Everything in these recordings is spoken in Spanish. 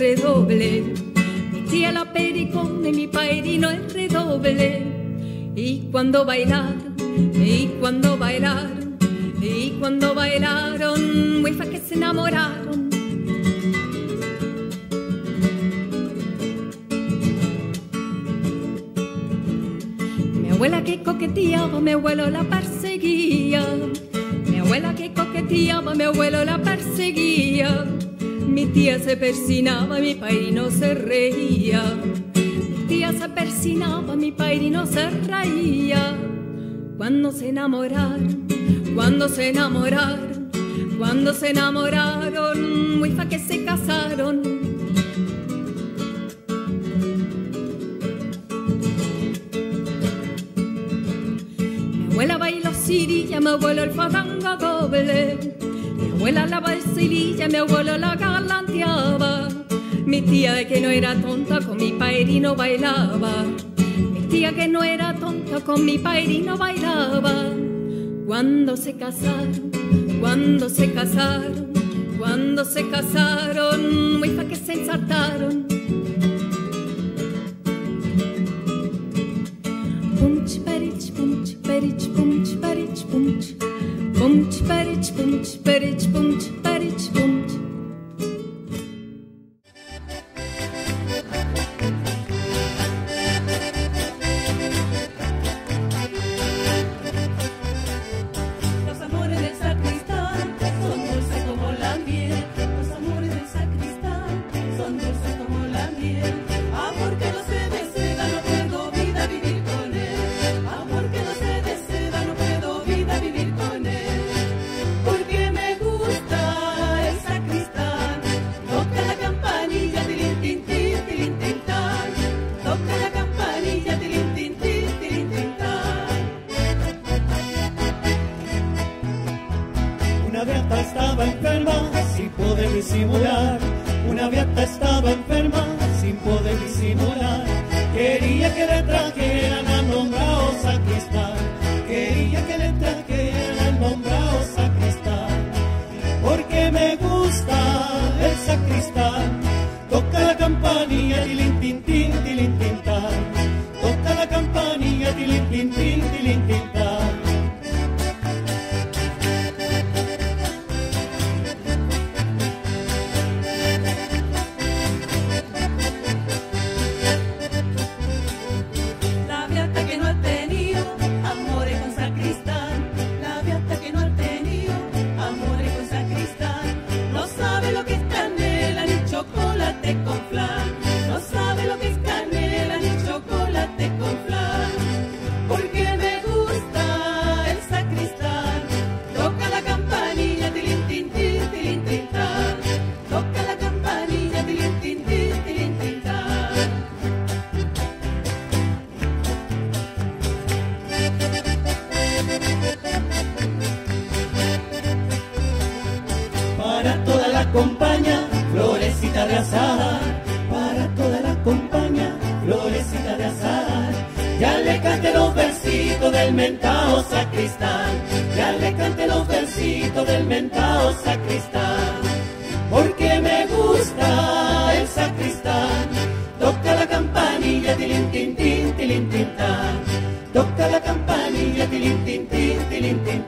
Mi tía la pericona y mi pairino el redoble. Y cuando bailaron, y cuando bailaron, y cuando bailaron, muy que se enamoraron. Mi abuela que coqueteaba, mi abuelo la perseguía. Mi abuela que coqueteaba, mi abuelo la perseguía. Mi tía se persinaba, mi pairino se reía. Mi tía se persinaba, mi pairino se reía. Cuando se enamoraron, cuando se enamoraron, cuando se enamoraron, muy que se casaron. Mi abuela baila cirilla, mi abuelo el fadango doble. Abuela la baililla, mi abuelo la galanteaba. Mi tía que no era tonta con mi pairino bailaba. Mi tía que no era tonta con mi pairino bailaba. Cuando se casaron, cuando se casaron, cuando se casaron, muy fa que se ensartaron. Punch, perich, punch, perich, punch, perich, punch. Punch, perich, punch, perich, compañía, florecita de azahar. Para toda la compañía, florecita de azahar. Ya le cante los versitos del mentao sacristán. Ya le cante los versitos del mentao sacristán. Porque me gusta el sacristán. Toca la campanilla, tilín, tin, tin, tin. Toca la campanilla, tilín, tin, tin, tin.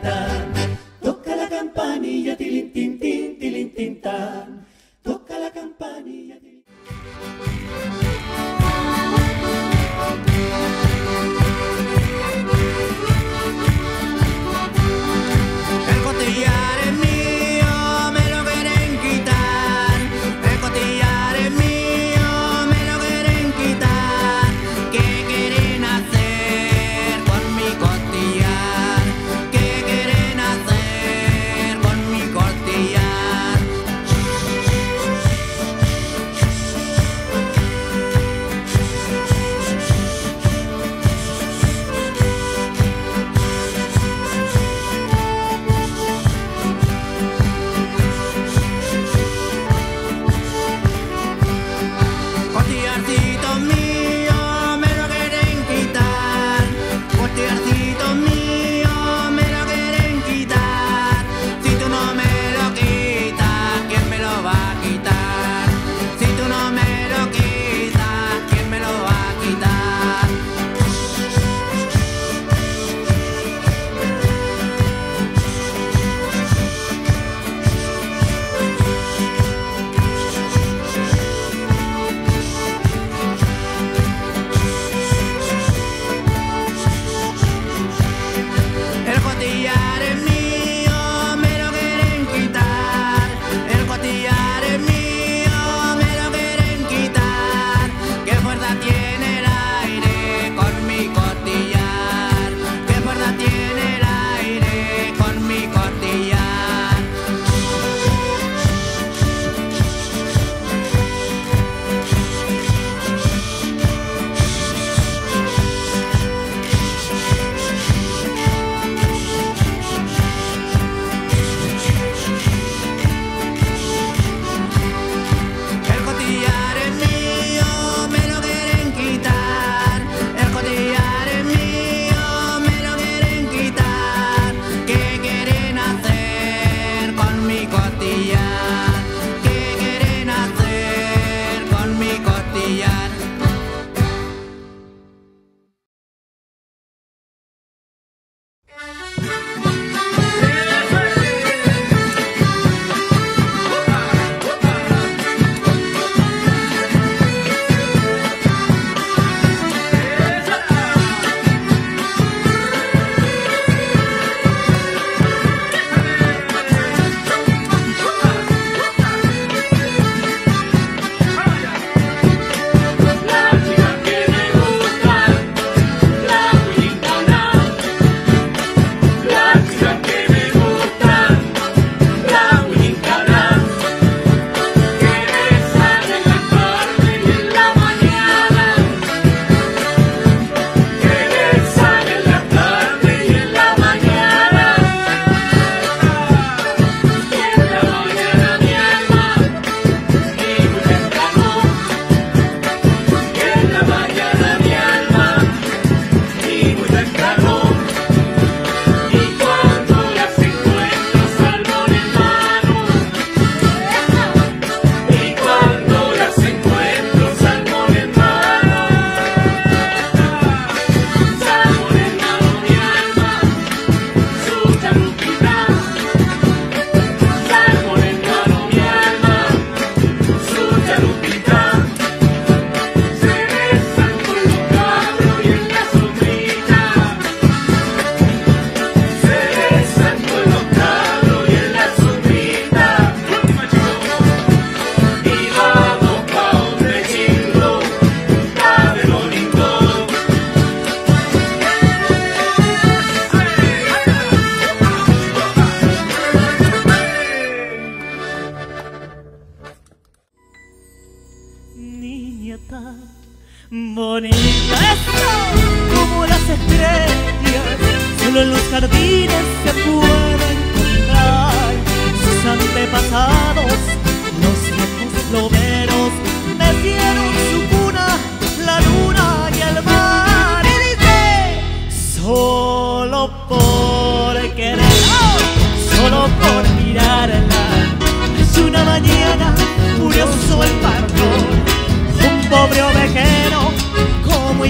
Bonita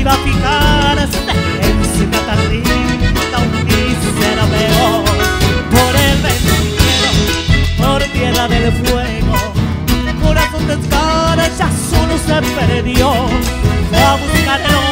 iba a fijar en su catardita un mísero peor por el vecino, por tierra del fuego. Corazón de escara ya solo se perdió, fue a buscarlo.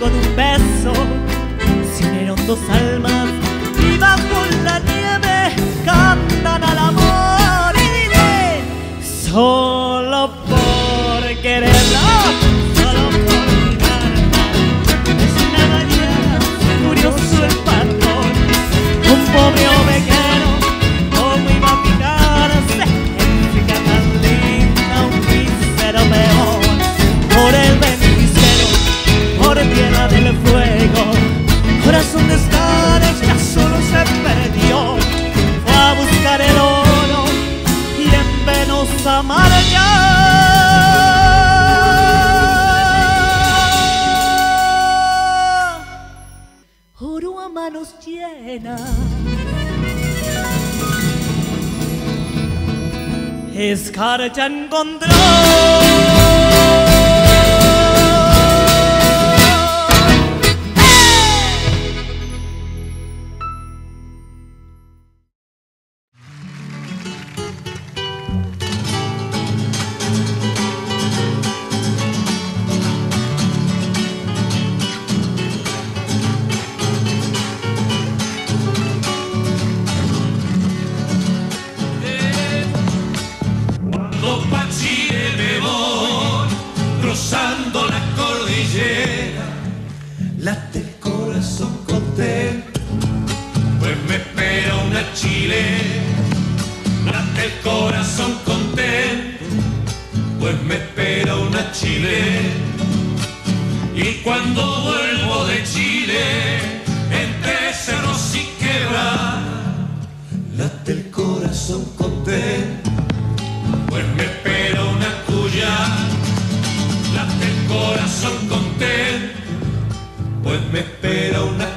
chegou no. আর চান গন্ধ pues me espera una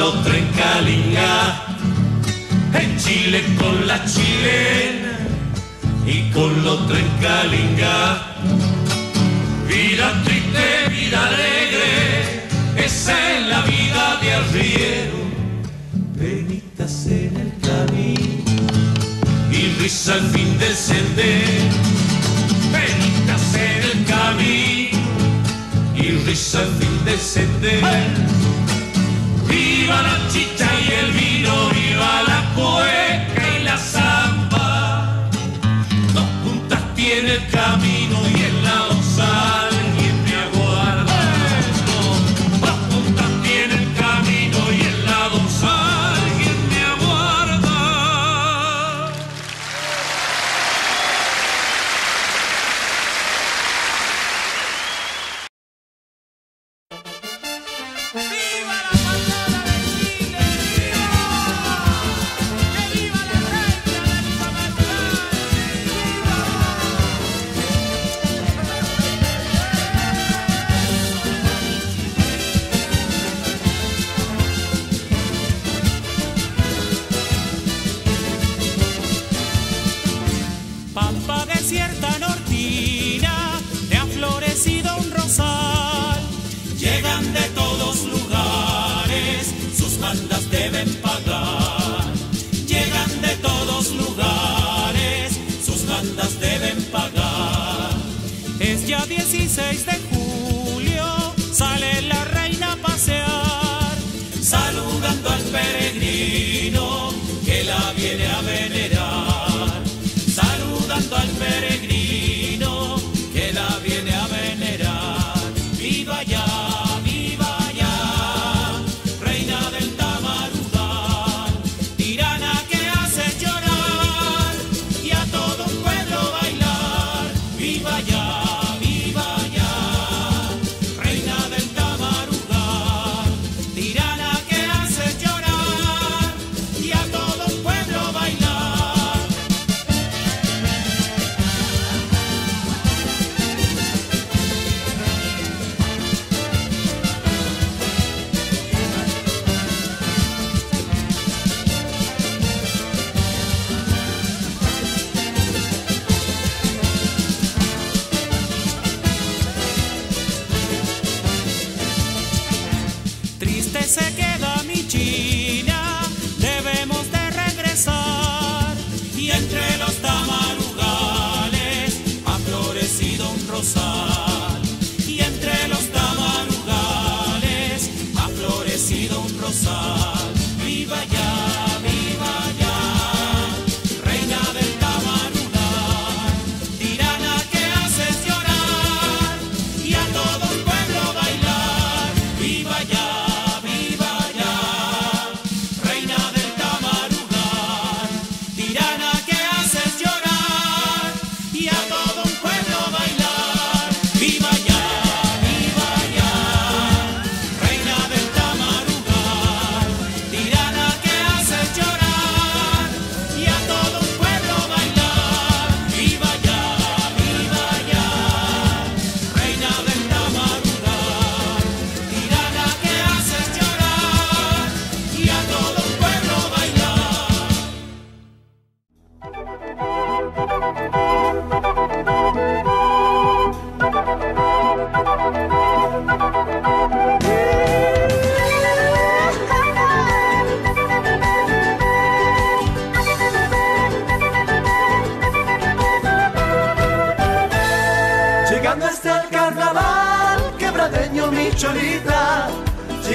el otro en Calinga, en Chile con la chilena y con los tres Calinga. Vida triste, vida alegre, esa es la vida de arriero, penitas en el camino y risa al fin del sendero, penitas en el camino y risa al fin del sendero viva la chicha y el vino, viva la cueva.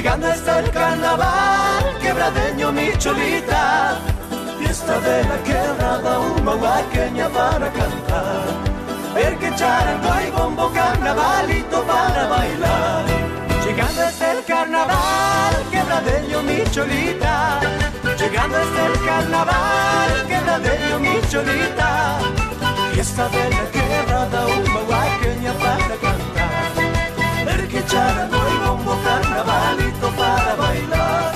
Llegando está el carnaval, quebradeño mi cholita. Fiesta de la quebrada, una huaqueña para cantar. Ver que charango y bombo, carnavalito para bailar. Llegando está el carnaval, quebradeño mi cholita. Llegando está el carnaval, quebradeño mi cholita. Fiesta de la quebrada, una huaqueña para cantar. Charango y bombo, carnavalito para bailar.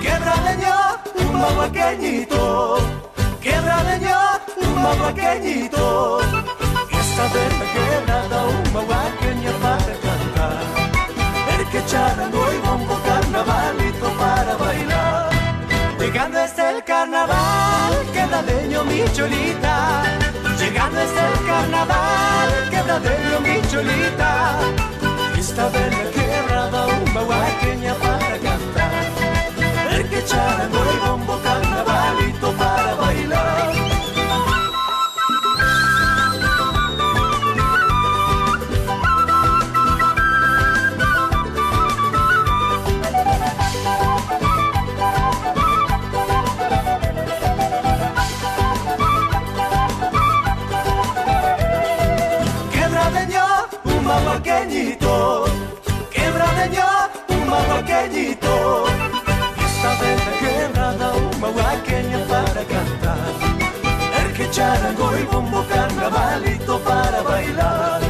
Quebradeño, un mahuaqueñito. Quebradeño, un mahuaqueñito. Fiesta de la quebrada, un mahuaqueña para cantar. El que charango y bombo, carnavalito para bailar. Llegando está el carnaval, quebradeño mi cholita. Llegando está el carnaval, quebradeño mi cholita. Fiesta de la quebrada, un mahuaqueña para cantar. El que charango y bombo, carnavalito para bailar. Charango y bombo, carnavalito para bailar.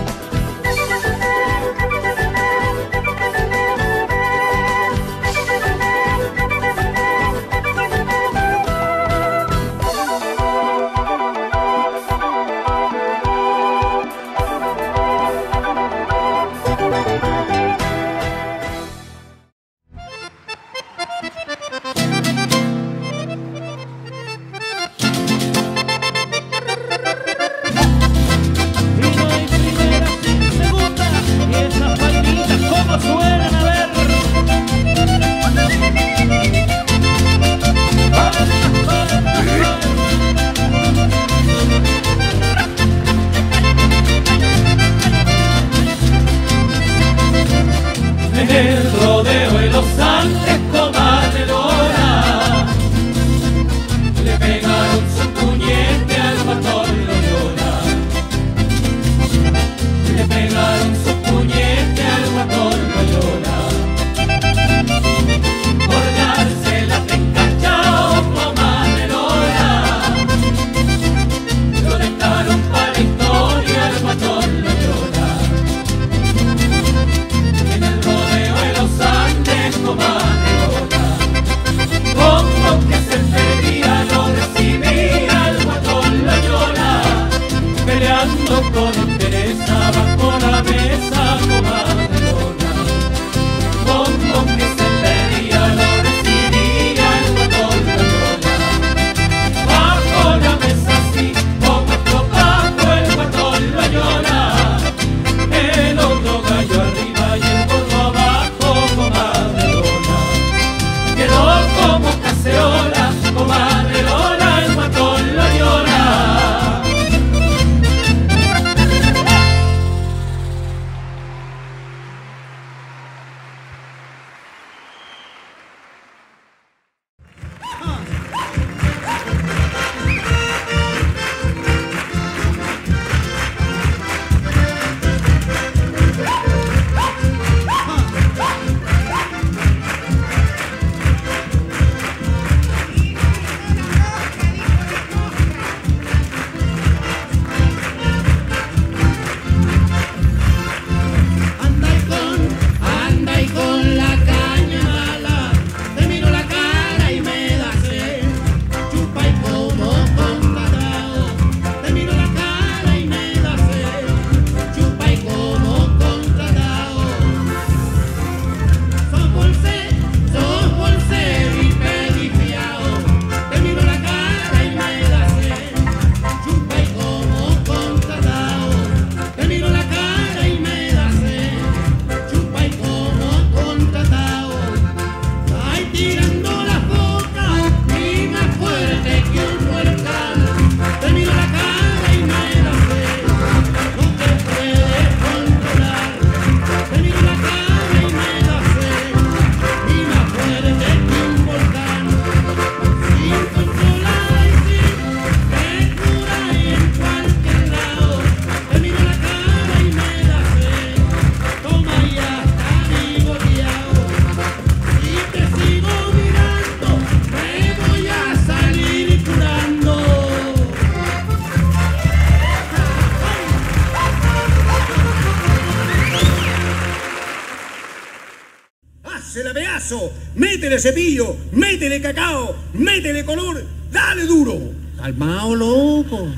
El rodeo en los Andes, Métele cepillo, métele cacao, métele color. Dale duro. Calmao, loco.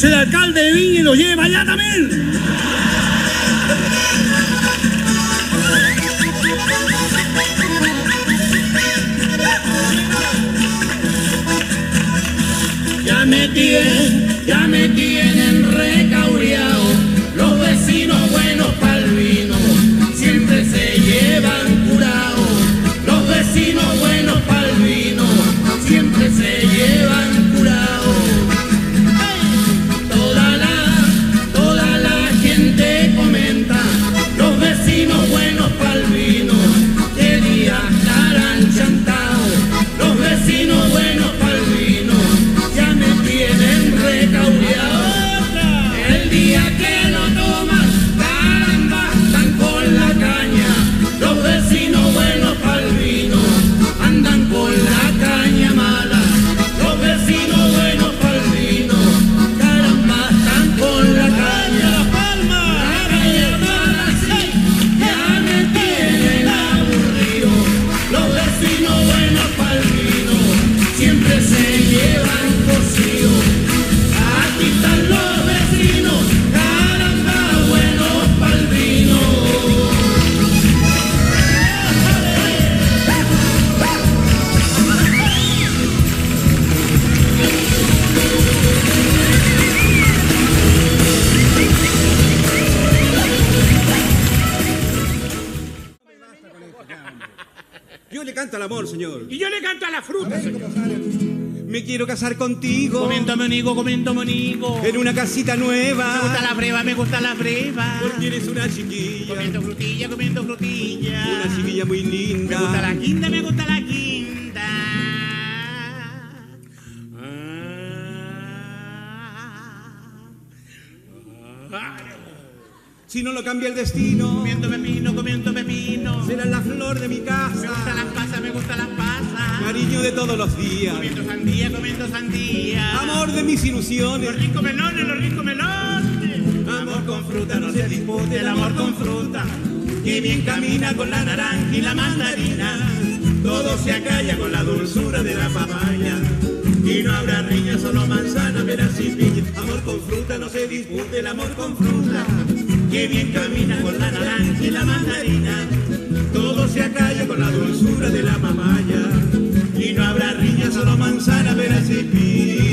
El alcalde de Viña y lo lleve allá también. Ya me tienen, ya me tienen recaureado. Yo le canto al amor, señor. Y yo le canto a la fruta, señor. Me quiero casar contigo. Comento monigo, comento monigo. En una casita nueva. Me gusta la breva, me gusta la breva. Porque eres una chiquilla. Comiendo frutilla, comiendo frutilla. Una chiquilla muy linda. Me gusta la quinta, me gusta la Si no lo cambia el destino. Comiendo pepino, comiendo pepino. Será la flor de mi Me gustan casa. las pasas, me gustan las pasas. Cariño de todos los días. Comiendo sandía, comiendo sandía. Amor de mis ilusiones. Los ricos melones, los ricos melones. Amor con fruta no se discute. El amor con fruta. Que bien camina con la naranja y la mandarina. Todo se acalla con la dulzura de la papaya. Y no habrá riña, solo manzana, peras y piña. Amor con fruta no se discute. El amor con fruta. Que bien camina con la naranja y la mandarina. Todo se acalla con la dulzura de la papaya. Y no habrá riña, solo manzana, peras y piña.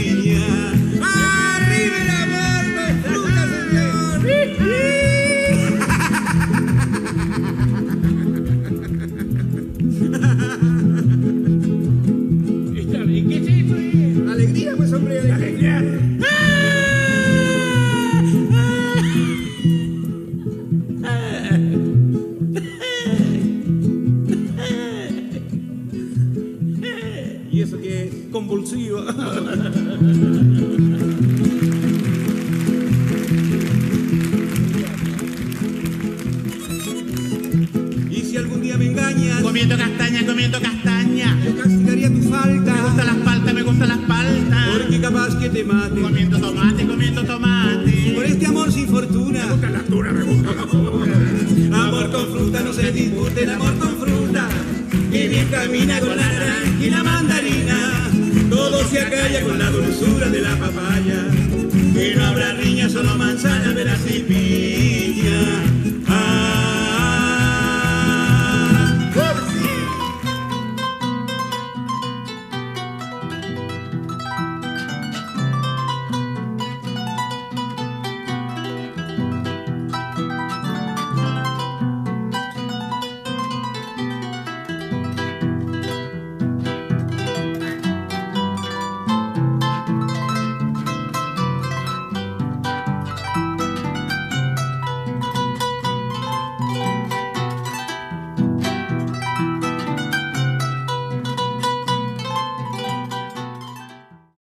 Este amor sin fortuna. Amor con fruta no se discute, el amor con fruta. Bien camina con la naranja y la mandarina. Todo se acalla con la dulzura de la papaya. Que no habrá riña, solo manzana, veras y.